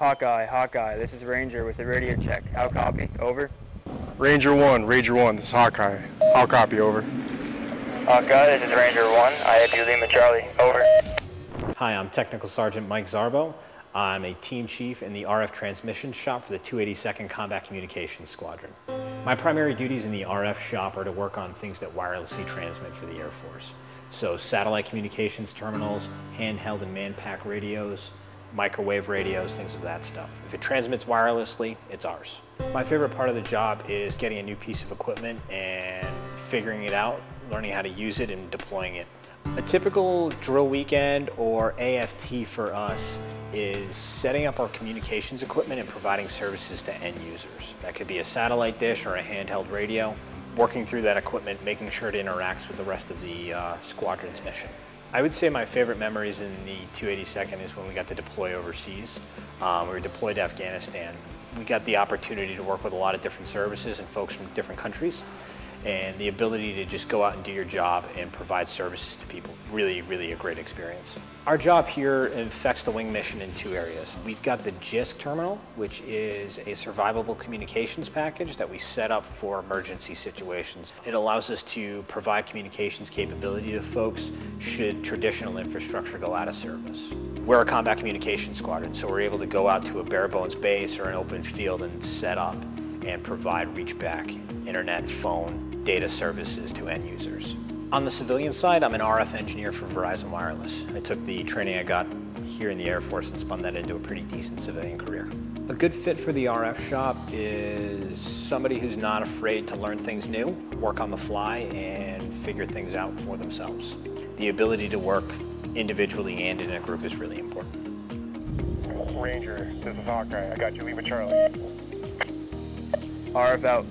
Hawkeye, Hawkeye, this is Ranger with the radio check. How copy? Over. Ranger 1, Ranger 1, this is Hawkeye. How copy? Over. Hawkeye, this is Ranger 1. I have you Lima Charlie. Over. Hi, I'm Technical Sergeant Mike Zarbo. I'm a team chief in the RF transmission shop for the 282nd Combat Communications Squadron. My primary duties in the RF shop are to work on things that wirelessly transmit for the Air Force. So satellite communications terminals, handheld and man-pack radios, microwave radios, things of that stuff. If it transmits wirelessly, it's ours. My favorite part of the job is getting a new piece of equipment and figuring it out, learning how to use it and deploying it. A typical drill weekend or AFT for us is setting up our communications equipment and providing services to end users. That could be a satellite dish or a handheld radio. Working through that equipment, making sure it interacts with the rest of the uh, squadron's mission. I would say my favorite memories in the 282nd is when we got to deploy overseas. Um, we were deployed to Afghanistan. We got the opportunity to work with a lot of different services and folks from different countries and the ability to just go out and do your job and provide services to people. Really, really a great experience. Our job here affects the wing mission in two areas. We've got the JISCC terminal, which is a survivable communications package that we set up for emergency situations. It allows us to provide communications capability to folks should traditional infrastructure go out of service. We're a combat communications squadron, so we're able to go out to a bare bones base or an open field and set up and provide reach back, internet, phone, data services to end users. On the civilian side, I'm an RF engineer for Verizon Wireless. I took the training I got here in the Air Force and spun that into a pretty decent civilian career. A good fit for the RF shop is somebody who's not afraid to learn things new, work on the fly, and figure things out for themselves. The ability to work individually and in a group is really important. Ranger, this is Hawkeye. I got you. Leave Lima Charlie. RF out.